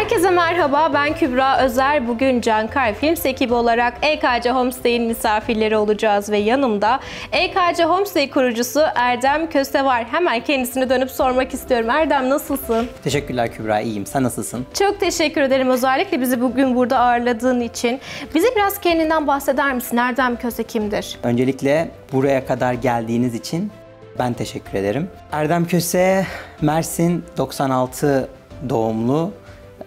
Herkese merhaba, ben Kübra Özer. Bugün Cankay Films ekibi olarak EKC Homestay'in misafirleri olacağız ve yanımda EKC Homestay kurucusu Erdem Köse var. Hemen kendisine dönüp sormak istiyorum. Erdem nasılsın? Teşekkürler Kübra, iyiyim. Sen nasılsın? Çok teşekkür ederim özellikle bizi bugün burada ağırladığın için. Bize biraz kendinden bahseder misin? Erdem Köse kimdir? Öncelikle buraya kadar geldiğiniz için ben teşekkür ederim. Erdem Köse, Mersin 96 doğumlu.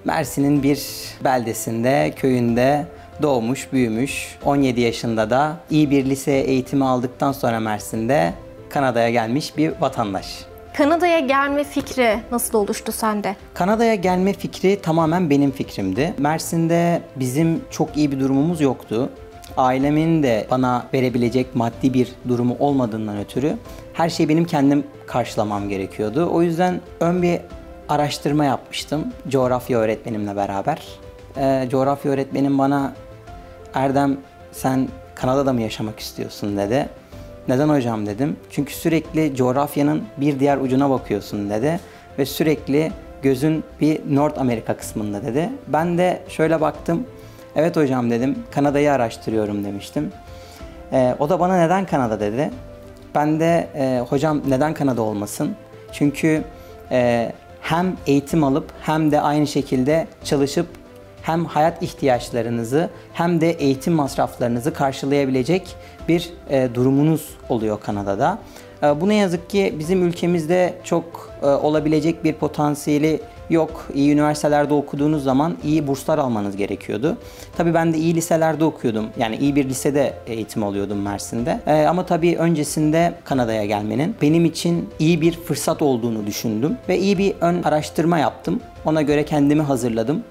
Mersin'in bir beldesinde, köyünde doğmuş, büyümüş. 17 yaşında da iyi bir lise eğitimi aldıktan sonra Mersin'de Kanada'ya gelmiş bir vatandaş. Kanada'ya gelme fikri nasıl oluştu sende? Kanada'ya gelme fikri tamamen benim fikrimdi. Mersin'de bizim çok iyi bir durumumuz yoktu. Ailemin de bana verebilecek maddi bir durumu olmadığından ötürü her şeyi benim kendim karşılamam gerekiyordu. O yüzden ön bir araştırma yapmıştım coğrafya öğretmenimle beraber. Ee, coğrafya öğretmenim bana Erdem sen Kanada'da mı yaşamak istiyorsun dedi. Neden hocam dedim. Çünkü sürekli coğrafyanın bir diğer ucuna bakıyorsun dedi. Ve sürekli gözün bir North Amerika kısmında dedi. Ben de şöyle baktım. Evet hocam dedim. Kanada'yı araştırıyorum demiştim. Ee, o da bana neden Kanada dedi. Ben de e, hocam neden Kanada olmasın? Çünkü e, hem eğitim alıp hem de aynı şekilde çalışıp hem hayat ihtiyaçlarınızı hem de eğitim masraflarınızı karşılayabilecek bir e, durumunuz oluyor Kanada'da. E, bu ne yazık ki bizim ülkemizde çok e, olabilecek bir potansiyeli yok. İyi üniversitelerde okuduğunuz zaman iyi burslar almanız gerekiyordu. Tabii ben de iyi liselerde okuyordum. Yani iyi bir lisede eğitim alıyordum Mersin'de. E, ama tabii öncesinde Kanada'ya gelmenin benim için iyi bir fırsat olduğunu düşündüm ve iyi bir ön araştırma yaptım. Ona göre kendimi hazırladım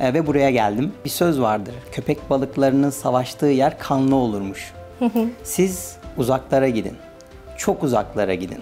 e, ve buraya geldim. Bir söz vardır. Köpek balıklarının savaştığı yer kanlı olurmuş. Siz uzaklara gidin. Çok uzaklara gidin.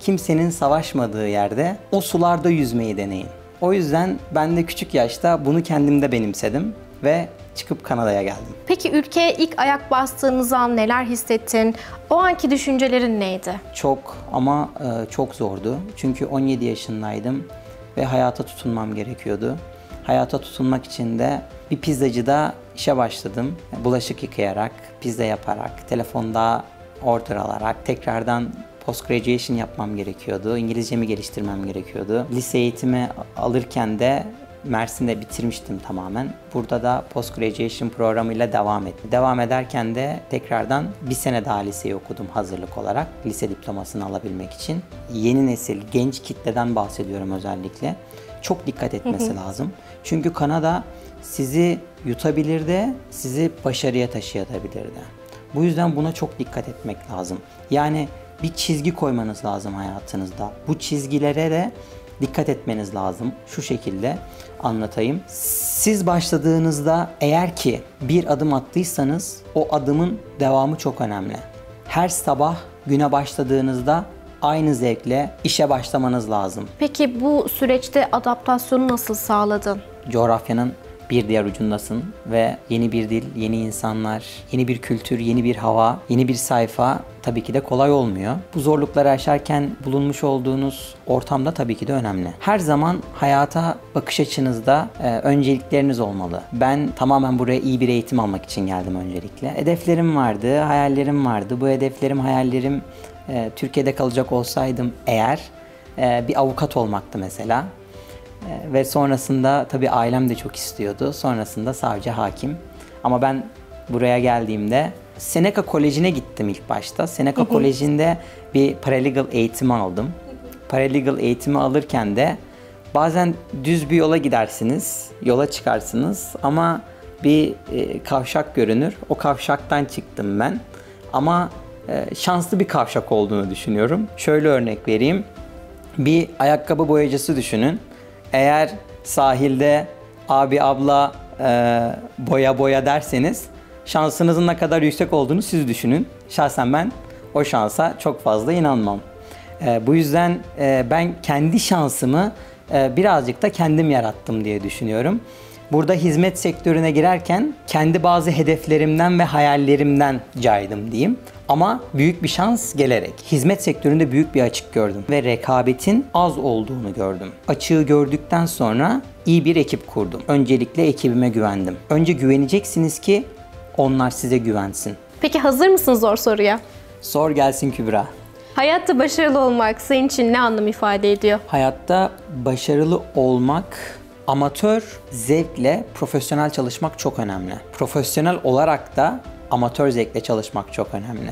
Kimsenin savaşmadığı yerde o sularda yüzmeyi deneyin. O yüzden ben de küçük yaşta bunu kendimde benimsedim ve çıkıp Kanada'ya geldim. Peki ülkeye ilk ayak bastığınız an neler hissettin? O anki düşüncelerin neydi? Çok ama e, çok zordu. Çünkü 17 yaşındaydım ve hayata tutunmam gerekiyordu. Hayata tutunmak için de bir pizzacıda işe başladım. Bulaşık yıkayarak, pizza yaparak, telefonda order alarak tekrardan post graduation yapmam gerekiyordu. İngilizcemi geliştirmem gerekiyordu. Lise eğitimi alırken de Mersin'de bitirmiştim tamamen. Burada da post graduation programıyla devam ettim. Devam ederken de tekrardan bir sene daha liseyi okudum hazırlık olarak. Lise diplomasını alabilmek için. Yeni nesil, genç kitleden bahsediyorum özellikle. Çok dikkat etmesi lazım. Çünkü Kanada sizi yutabilir de sizi başarıya taşıyabilir de. Bu yüzden buna çok dikkat etmek lazım. Yani bir çizgi koymanız lazım hayatınızda. Bu çizgilere de dikkat etmeniz lazım. Şu şekilde anlatayım. Siz başladığınızda eğer ki bir adım attıysanız o adımın devamı çok önemli. Her sabah güne başladığınızda aynı zevkle işe başlamanız lazım. Peki bu süreçte adaptasyonu nasıl sağladın? Coğrafyanın bir diğer ucundasın ve yeni bir dil, yeni insanlar, yeni bir kültür, yeni bir hava, yeni bir sayfa tabii ki de kolay olmuyor. Bu zorlukları aşarken bulunmuş olduğunuz ortamda tabii ki de önemli. Her zaman hayata bakış açınızda e, öncelikleriniz olmalı. Ben tamamen buraya iyi bir eğitim almak için geldim öncelikle. Hedeflerim vardı, hayallerim vardı. Bu hedeflerim, hayallerim e, Türkiye'de kalacak olsaydım eğer e, bir avukat olmaktı mesela. E, ve sonrasında tabii ailem de çok istiyordu. Sonrasında savcı hakim. Ama ben buraya geldiğimde Seneca Koleji'ne gittim ilk başta. Seneca Koleji'nde bir paralegal eğitimi aldım. Paralegal eğitimi alırken de bazen düz bir yola gidersiniz, yola çıkarsınız ama bir e, kavşak görünür. O kavşaktan çıktım ben. Ama e, şanslı bir kavşak olduğunu düşünüyorum. Şöyle örnek vereyim. Bir ayakkabı boyacısı düşünün. Eğer sahilde abi abla e, boya boya derseniz şansınızın ne kadar yüksek olduğunu siz düşünün. Şahsen ben o şansa çok fazla inanmam. E, bu yüzden e, ben kendi şansımı e, birazcık da kendim yarattım diye düşünüyorum. Burada hizmet sektörüne girerken kendi bazı hedeflerimden ve hayallerimden caydım diyeyim. Ama büyük bir şans gelerek. Hizmet sektöründe büyük bir açık gördüm ve rekabetin az olduğunu gördüm. Açığı gördükten sonra iyi bir ekip kurdum. Öncelikle ekibime güvendim. Önce güveneceksiniz ki onlar size güvensin. Peki hazır mısın zor soruya? Sor gelsin Kübra. Hayatta başarılı olmak senin için ne anlam ifade ediyor? Hayatta başarılı olmak amatör zevkle profesyonel çalışmak çok önemli. Profesyonel olarak da amatör zevkle çalışmak çok önemli.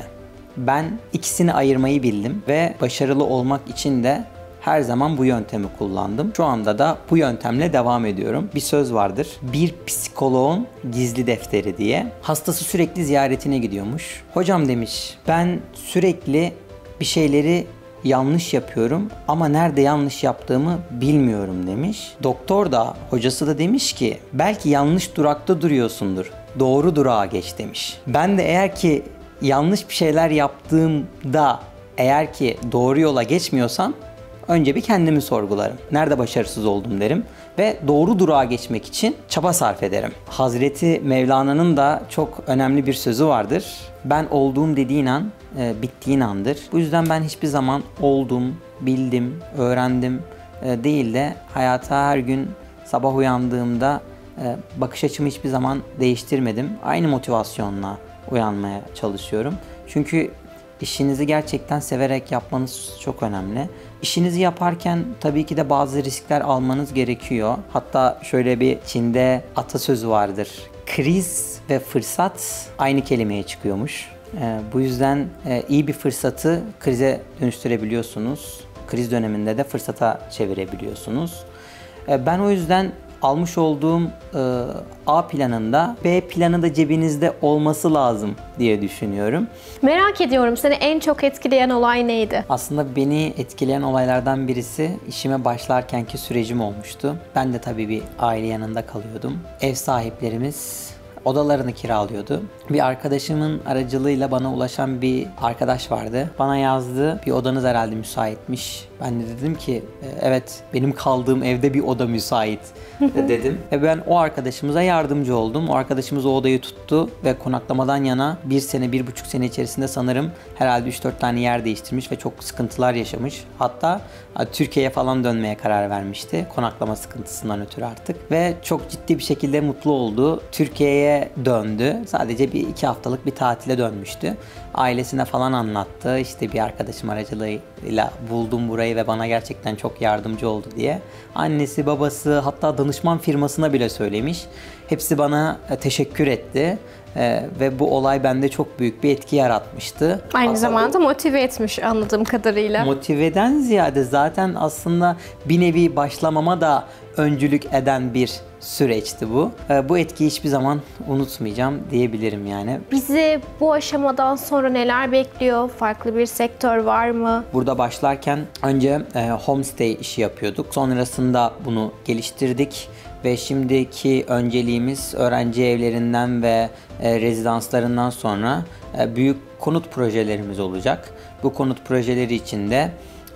Ben ikisini ayırmayı bildim ve başarılı olmak için de her zaman bu yöntemi kullandım. Şu anda da bu yöntemle devam ediyorum. Bir söz vardır. Bir psikoloğun gizli defteri diye. Hastası sürekli ziyaretine gidiyormuş. Hocam demiş ben sürekli bir şeyleri yanlış yapıyorum ama nerede yanlış yaptığımı bilmiyorum demiş. Doktor da hocası da demiş ki belki yanlış durakta duruyorsundur. Doğru durağa geç demiş. Ben de eğer ki yanlış bir şeyler yaptığımda eğer ki doğru yola geçmiyorsam önce bir kendimi sorgularım. Nerede başarısız oldum derim ve doğru durağa geçmek için çaba sarf ederim. Hazreti Mevlana'nın da çok önemli bir sözü vardır. Ben olduğum dediğin an e, bittiğin andır. Bu yüzden ben hiçbir zaman oldum, bildim, öğrendim e, değil de hayata her gün sabah uyandığımda bakış açımı hiçbir zaman değiştirmedim. Aynı motivasyonla uyanmaya çalışıyorum. Çünkü işinizi gerçekten severek yapmanız çok önemli. İşinizi yaparken tabii ki de bazı riskler almanız gerekiyor. Hatta şöyle bir Çin'de atasözü vardır. Kriz ve fırsat aynı kelimeye çıkıyormuş. Ee, bu yüzden e, iyi bir fırsatı krize dönüştürebiliyorsunuz. Kriz döneminde de fırsata çevirebiliyorsunuz. Ee, ben o yüzden almış olduğum e, A planında B planı da cebinizde olması lazım diye düşünüyorum. Merak ediyorum seni en çok etkileyen olay neydi? Aslında beni etkileyen olaylardan birisi işime başlarkenki sürecim olmuştu. Ben de tabii bir aile yanında kalıyordum. Ev sahiplerimiz odalarını kiralıyordu. Bir arkadaşımın aracılığıyla bana ulaşan bir arkadaş vardı. Bana yazdı bir odanız herhalde müsaitmiş. Ben de dedim ki "E, evet benim kaldığım evde bir oda müsait dedim. Ve ben o arkadaşımıza yardımcı oldum. O arkadaşımız o odayı tuttu ve konaklamadan yana bir sene, bir buçuk sene içerisinde sanırım herhalde 3-4 tane yer değiştirmiş ve çok sıkıntılar yaşamış. Hatta Türkiye'ye falan dönmeye karar vermişti. Konaklama sıkıntısından ötürü artık. Ve çok ciddi bir şekilde mutlu oldu. Türkiye'ye döndü. Sadece bir iki haftalık bir tatile dönmüştü. Ailesine falan anlattı. İşte bir arkadaşım aracılığıyla buldum burayı ve bana gerçekten çok yardımcı oldu diye. Annesi, babası hatta danışman firmasına bile söylemiş. Hepsi bana e, teşekkür etti. E, ve bu olay bende çok büyük bir etki yaratmıştı. Aynı Hatta zamanda motive etmiş anladığım kadarıyla. motiveden ziyade zaten aslında bir nevi başlamama da öncülük eden bir süreçti bu. Ee, Bu etkiyi hiçbir zaman unutmayacağım diyebilirim yani. Bizi bu aşamadan sonra neler bekliyor? Farklı bir sektör var mı? Burada başlarken önce e, homestay işi yapıyorduk. Sonrasında bunu geliştirdik ve şimdiki önceliğimiz öğrenci evlerinden ve e, rezidanslarından sonra e, büyük konut projelerimiz olacak. Bu konut projeleri için de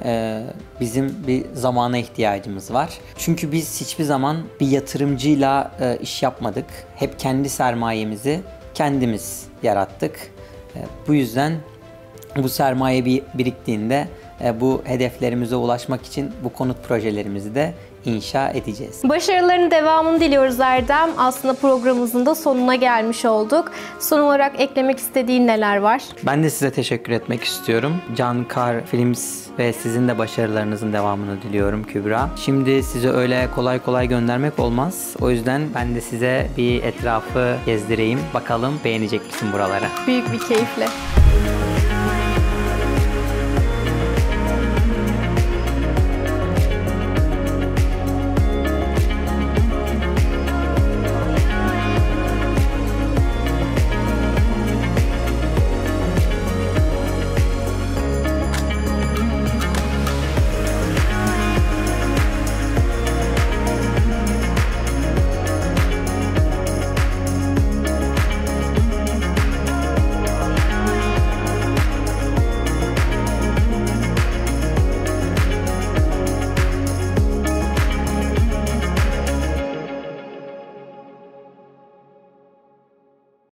e, bizim bir zamana ihtiyacımız var. Çünkü biz hiçbir zaman bir yatırımcıyla e, iş yapmadık. Hep kendi sermayemizi kendimiz yarattık. E, bu yüzden bu sermaye bir biriktiğinde e, bu hedeflerimize ulaşmak için bu konut projelerimizi de inşa edeceğiz. Başarıların devamını diliyoruz Erdem. Aslında programımızın da sonuna gelmiş olduk. Son olarak eklemek istediğin neler var? Ben de size teşekkür etmek istiyorum. Can Kar Films ve sizin de başarılarınızın devamını diliyorum Kübra. Şimdi size öyle kolay kolay göndermek olmaz. O yüzden ben de size bir etrafı gezdireyim. Bakalım beğenecek misin buraları? Büyük bir keyifle.